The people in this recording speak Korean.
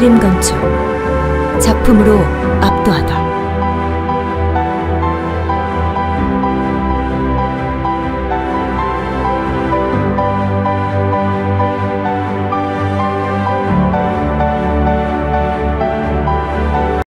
그림 건축. 작품으로 압도하다.